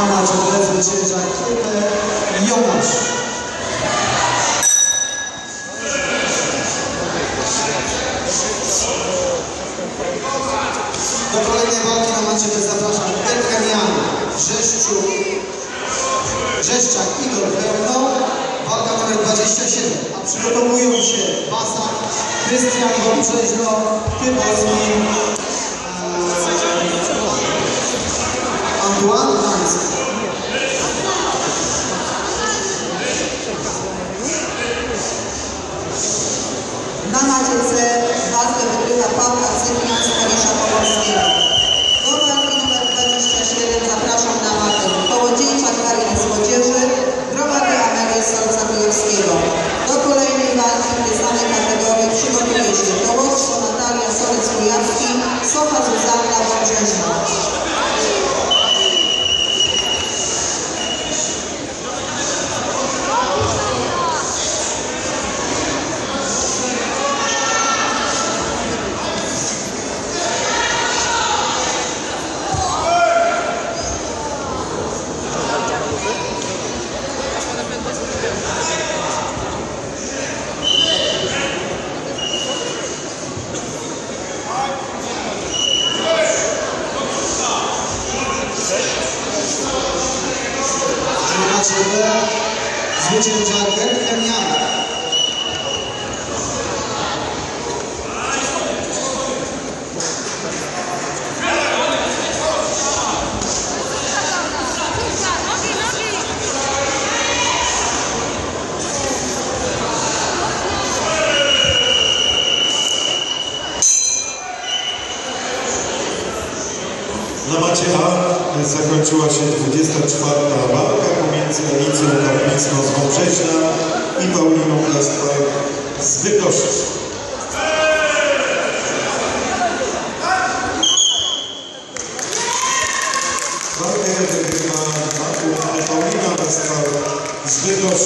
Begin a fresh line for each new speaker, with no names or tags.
Edytę Jonasz. Do kolejnej walki na macie zapraszam Ekremian, Brzeszczuk, Brzeszczak, Igor Wełno, walka numer 27, a przygotowują się Basak, Krystian Wąbrzeźno, Tyborski, Antoine Gdański. Sırada Zeyçeli
Carifer Feryan.
Na macie A zakończyła się 24. walka pomiędzy Alicją Kaplińską z Wąbrzeźna i Pauliną Kasper z Bydgoszczy. Walkę wygrywa Paulina Kasper z Bydgoszczy.